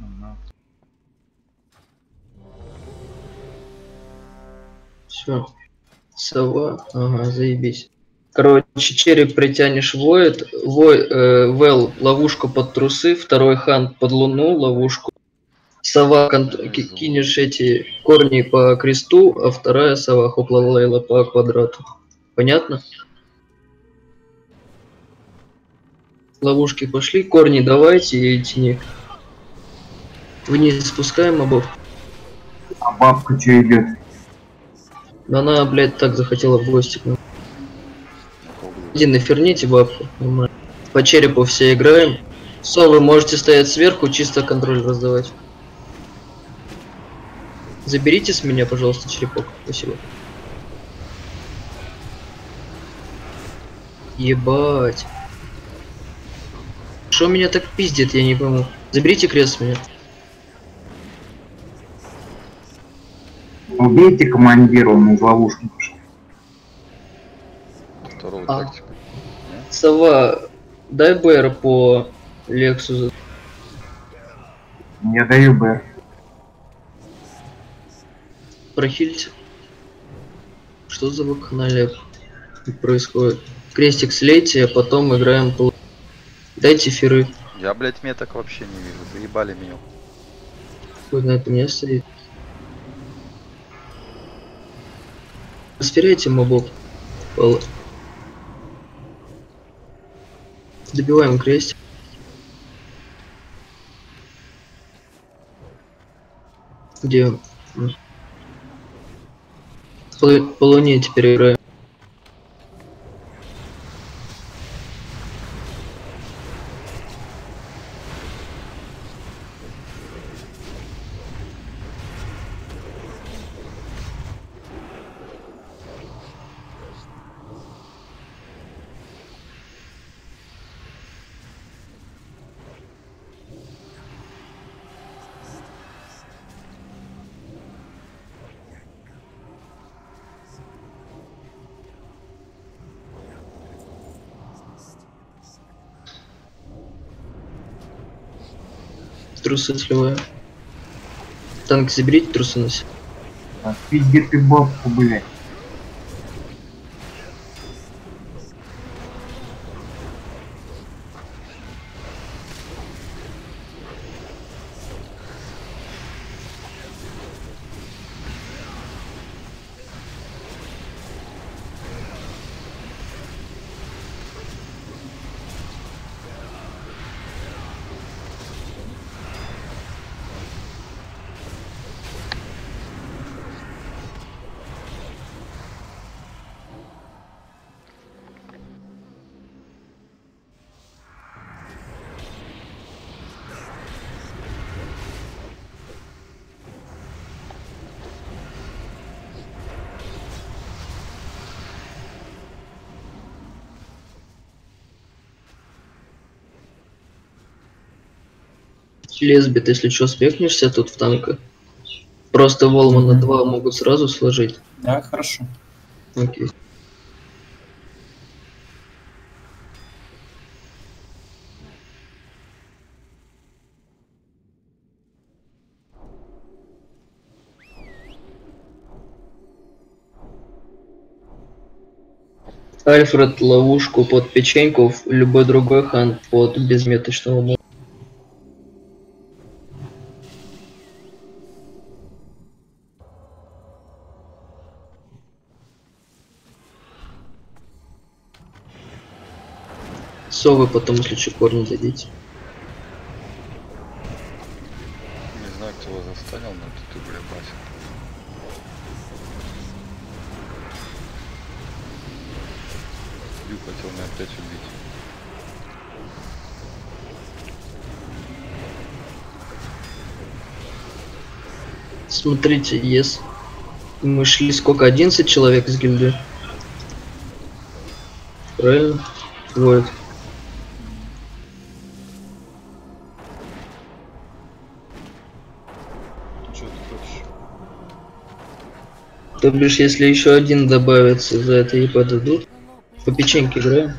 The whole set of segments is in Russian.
Ага. Все. Сова. Ага, заебись. Короче, череп притянешь воет, вой, э, Вэл ловушку под трусы, второй хан под луну ловушку. Сова кон- кинешь эти корни по кресту, а вторая сова хопла лейла по квадрату. Понятно? Ловушки пошли, корни давайте и тяни. Вниз спускаем мобов. А бабка что идет? Но она, блядь, так захотела в гости. к нам. Иди наферните бабку. Нормально. По черепу все играем. Совы можете стоять сверху, чисто контроль раздавать. Заберите с меня, пожалуйста, черепок. Спасибо. Ебать. Что меня так пиздит, я не пойму. Заберите крест с меня. Убейте командира, он из ловушки пошел. Второго А. тактика. Сова, дай БР по Лексусу. Я даю Б. Прохильте. Что за вакханалия происходит? Крестик слейте, а потом играем по... Дайте феры. Я, блядь, меток вообще не вижу. Заебали меня. Хуй знает, у меня стоит. Сферяйте мобов. Добиваем крестик. Где? По, по луне теперь играем. Трусы сливаем. Танк заберите трусы на себя. А бабку, блядь. Лесбит, если что, спекнешься тут в танка. Просто Волмана Мгм. 2 могут сразу сложить. Да, хорошо. Окей. Альфред ловушку под печеньков, любой другой хан под безметочного моба. Совы потом, если что, корни дадите. Не знаю, кто его заставил, но это ты, бля, Бася. Ю хотел меня опять убить. Смотрите, ес. Мы шли сколько? 11 человек из гильдии? Правильно? Вот. То бишь, если еще один добавится, за это и подадут. По печеньке играем.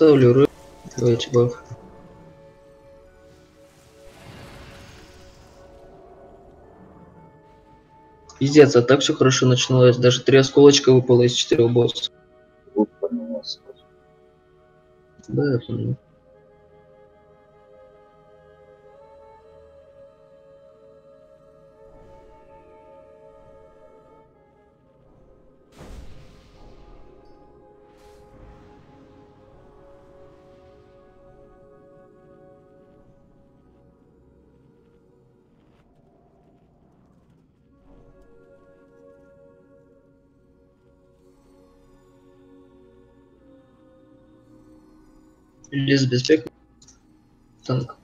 Ставлю рыб. Давайте баф. Пиздец, а так все хорошо начиналось. Даже три осколочка выпало из четырех боссов. Да, я понял. Лес беспек. Танк.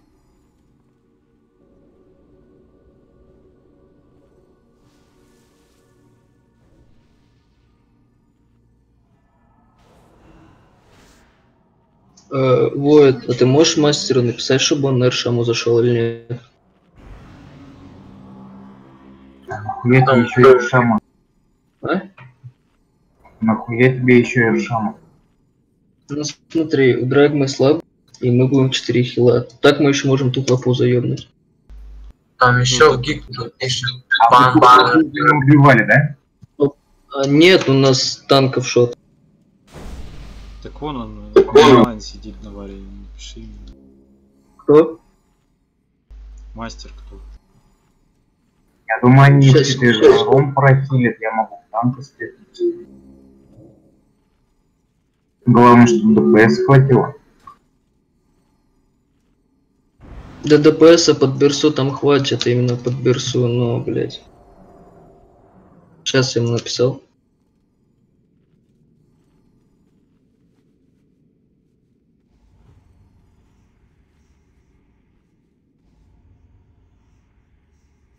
Э, Воет, а ты можешь мастеру написать, чтобы он на Эршаму зашел или нет? Нахуя тебе еще Эршама? А? Нахуя тебе еще Эршама? Ну смотри, у Драгмы слаб, и мы будем 4 хила. Так мы еще можем ту лапу заебнуть. Там еще в гик пишет А бан бан. убивали, да? А нет, у нас танков шот. Так вон он, онлайн сидит на варе, напиши ему. Кто? Мастер кто? Я думаю, они Щас, четыре щас. ром прохилят, я могу в танка стрелять. Главное, чтобы ДПС хватило. До ДПС под Берсу там хватит, именно под Берсу, но, блядь. Сейчас я ему написал.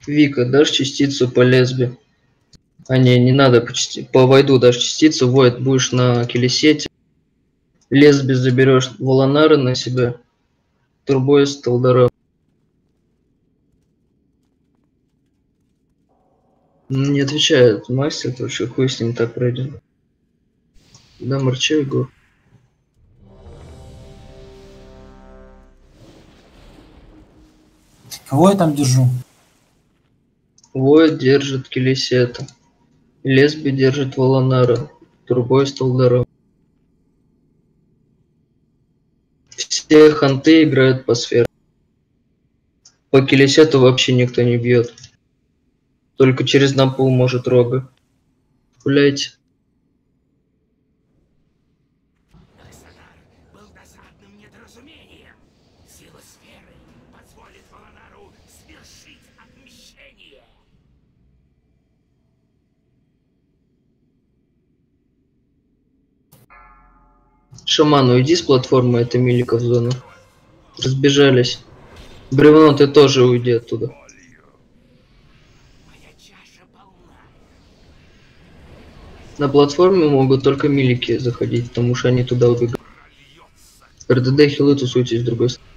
Вика, дашь частицу по лесбе? А не, не надо по, части... по войду дашь частицу, Войд будешь на килесете. Лесбе заберешь Волонары на себя. Турбоиз Талдора. Ну, Не отвечает мастер, то что хуй с ним так пройдем. Да, Марчевый го. Кого я там держу? Воя держит Келесета. Лесби держит Волонара. Турбой Столдара. Все ханты играют по сфере. По Келесету вообще никто не бьет. Только через напул может рога. Гуляйте. Шаман, уйди с платформы, это Милика в зону. Разбежались. Бревно, ты тоже уйди оттуда. На платформе могут только милики заходить, потому что они туда убегают. РДД хилы тусуйтесь с другой стороны.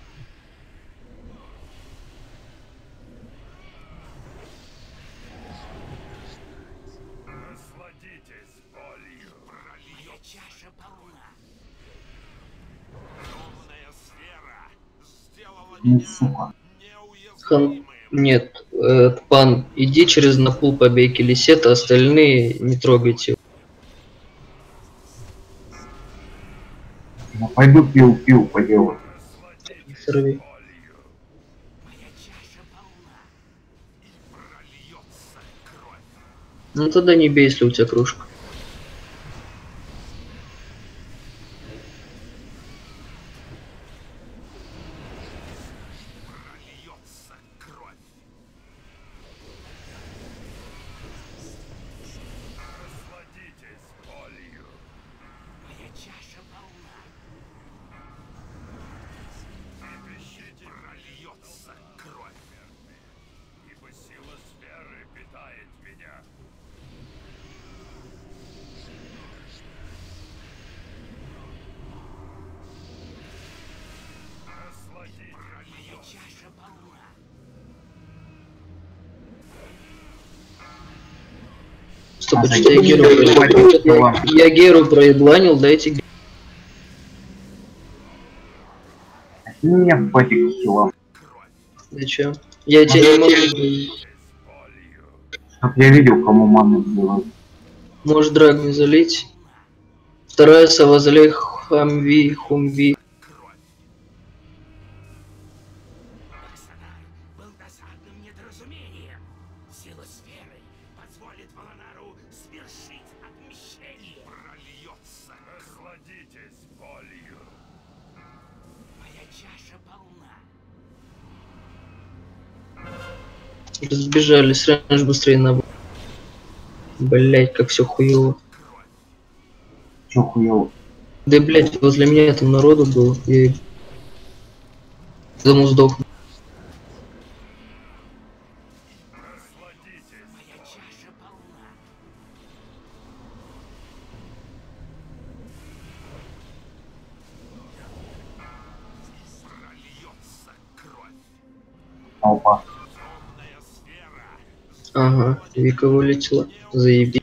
Ну, сука. Хан... Нет, э, пан, иди через напул побей Келесета, остальные не трогайте. Ну, пойду пил-пил сорви. Кровь. Ну тогда не бей, если у тебя кружка. Стоп, А что я Геру проебланил? Я, я Геру проебланил, дайте Ге- Ты меня в патик. Зачем? Я тебе не могу. Чтоб я видел, кому маны было. Можешь драг не залить. Вторая сова залей хамви, хумви. Разбежались, раньше быстрее на Блять, как все хуево. Чё хуёво? Да блять, возле меня там народу было. Я думал сдохну. Вика вылетела. Заеби.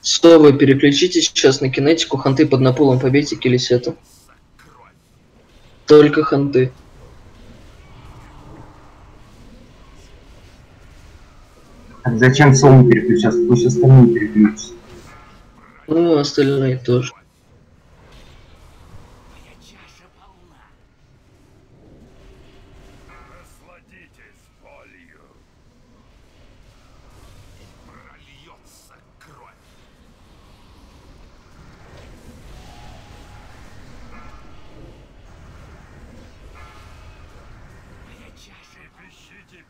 Совы, переключитесь сейчас на кинетику, ханты под наполом побейте килисета. Только ханты. Так зачем Солу переключаться? Пусть остальные переключатся. Ну, остальные тоже.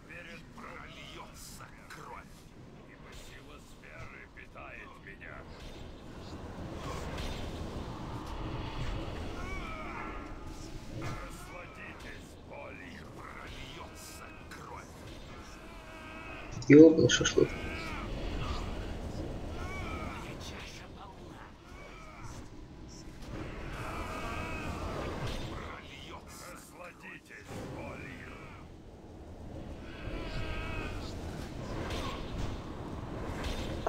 Перед прольется кровь. Ибо сила сферы питает меня. Насладитесь болью. Прольется кровь. Ёбаный шашлык. Моя чаша полна. Прольется. Насладитесь болью.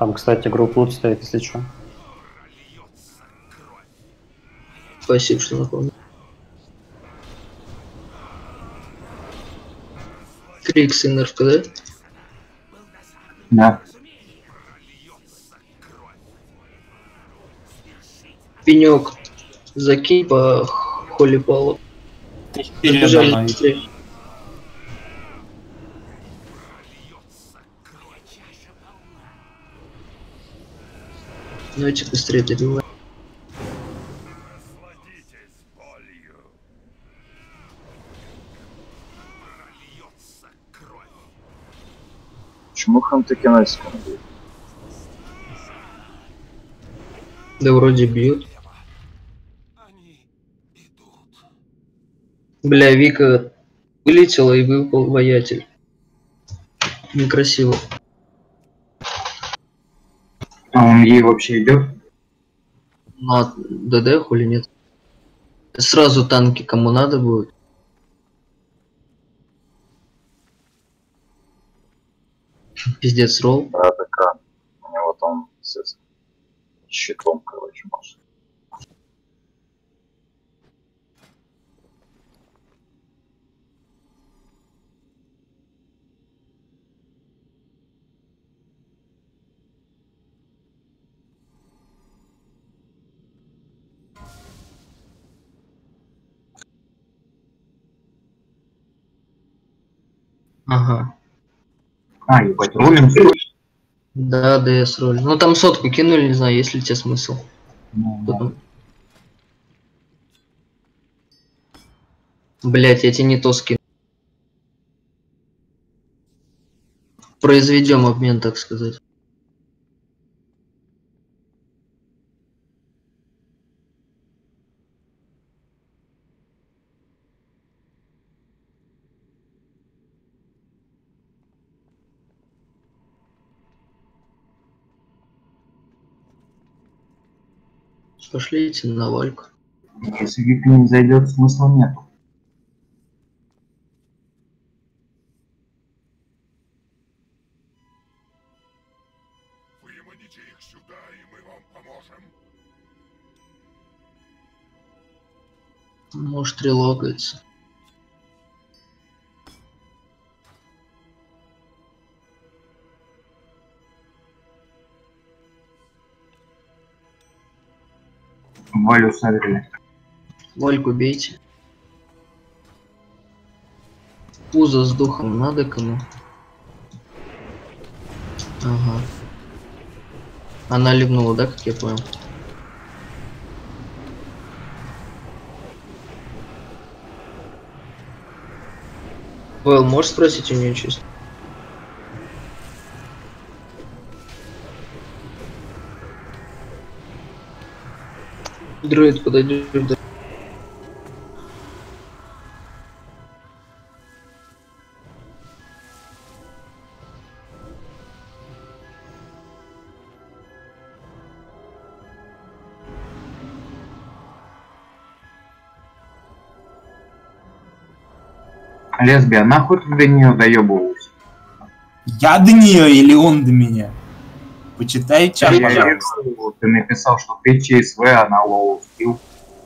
Там, кстати, групп лут стоит, если что. Спасибо, что напомнил. Крикс и нервка, да? Да. Пенек. Закинь по холи полу. Побежали быстрее. Давайте быстрее кровь. Почему ханты кинетиком бьют? Да вроде бьют. Бля, Вика вылетела и выпал воятель. Некрасиво. А он ей вообще идет? Ну а ДД хули нет? Сразу танки кому надо будет. Пиздец ролл. Да, ДК. У него там с щитом, короче, может. Ага. А, ебать, ли? Да, ДС роль. Ну там сотку кинули, не знаю, есть ли тебе смысл. Ну, да. Блять, я тебе не то скину. Произведем обмен, так сказать. Пошлите на Вальку. Если Вика не зайдет, смысла нету. Может, релогается. Валю сагрили. Вольку бейте. Пузо с духом надо кому? Ага. Она ливнула, да, как я понял? Вэл, можешь спросить у нее чисто? Дроид подойдет. да. Лесбия, нахуй ты до нее доебывался? Я до нее или он до меня? Почитай чат, Я пожалуйста. ты написал, что ты ЧСВ, она low skill.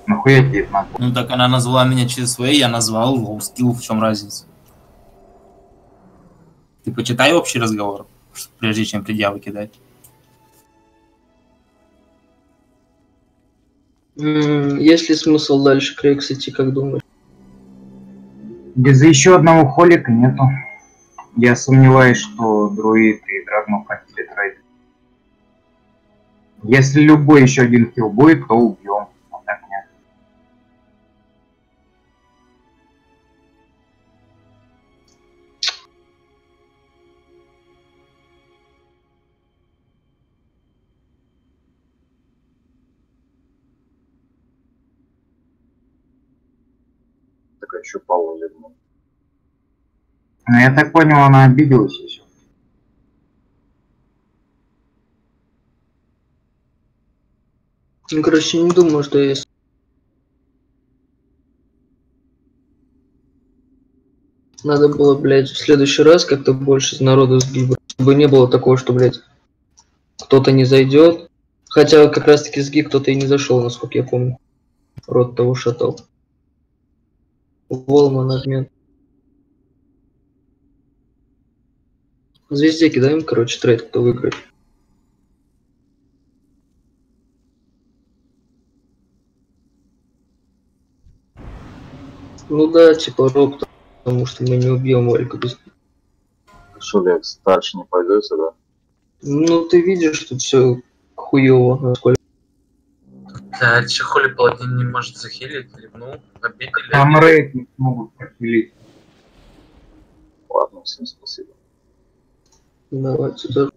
Нахуя тебе это надо? Ну так она назвала меня ЧСВ, я назвал low skill, в чем разница? Ты почитай общий разговор, прежде чем предъявы кидать. М, Есть ли смысл дальше Крекс идти, как думаешь? Без еще одного холика нету. Я сомневаюсь, что друид и драгмов хотели трейд. Если любой еще один хил будет, то убьем. А так нет. Так еще вернул. Но я так понял, она обиделась еще. Ну, короче, не думаю, что есть. Надо было, блядь, в следующий раз как-то больше народу сгибать. Чтобы не было такого, что, блядь, кто-то не зайдет. Хотя как раз таки сги кто-то и не зашел, насколько я помню. Рот того шатал. Волна нажмет. Звезде кидаем, короче, трейд, кто выиграет. Ну да, типа роб, потому что мы не убьем Вальку без... Что, Лекс, старше не пойдет сюда? Ну ты видишь, тут все хуево, насколько. Да, чехоли паладин не может захилить, ну, обидели. Там рейд не смогут пропилить. Ладно, всем спасибо. Давайте даже.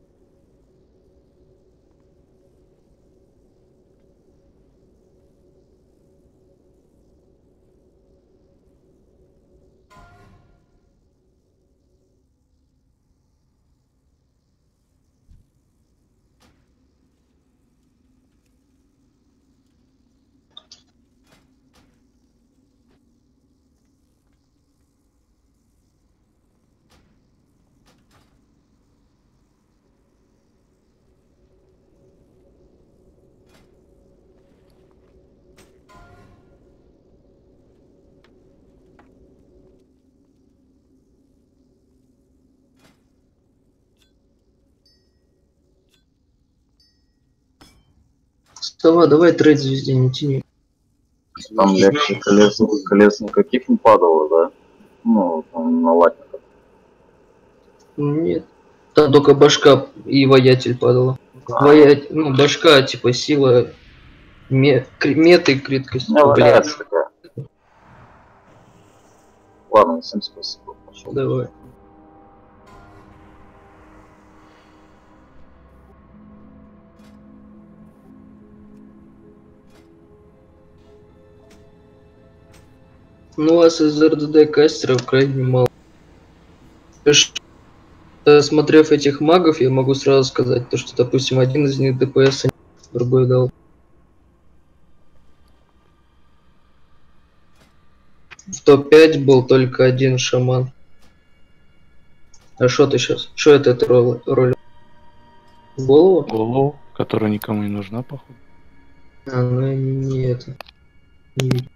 Вставай, давай трейд звезде не тяни. Там легче колес, колес никаких не падало, да? Ну, там на латниках. Нет. Там только башка и воятель падала. Воять, ну, башка, типа, сила, ме, кри- мета и криткость. Ну, блядь. такая. Ладно, всем спасибо. Пошел. Давай. Ну, у вас из РДД кастеров крайне мало. Э, Смотрев этих магов, я могу сразу сказать, то, что, допустим, один из них ДПС, другой дал. В топ-5 был только один шаман. А что ты сейчас? Что это, это роль? роль? Голову? Голову, которая никому не нужна, походу. А, ну не, это. Не.